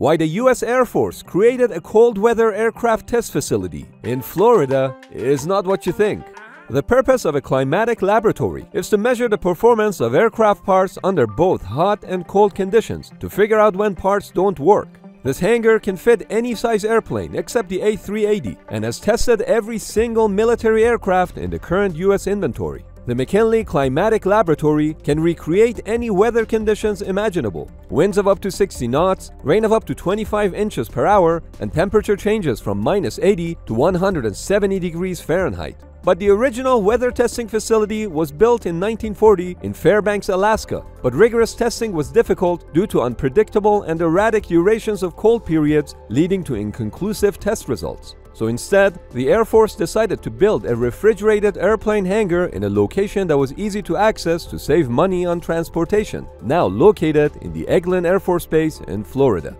why the US Air Force created a cold weather aircraft test facility in Florida is not what you think. The purpose of a climatic laboratory is to measure the performance of aircraft parts under both hot and cold conditions to figure out when parts don't work. This hangar can fit any size airplane except the A380 and has tested every single military aircraft in the current US inventory. The McKinley Climatic Laboratory can recreate any weather conditions imaginable. Winds of up to 60 knots, rain of up to 25 inches per hour, and temperature changes from minus 80 to 170 degrees Fahrenheit. But the original weather testing facility was built in 1940 in Fairbanks, Alaska, but rigorous testing was difficult due to unpredictable and erratic durations of cold periods leading to inconclusive test results. So instead, the Air Force decided to build a refrigerated airplane hangar in a location that was easy to access to save money on transportation, now located in the Eglin Air Force Base in Florida.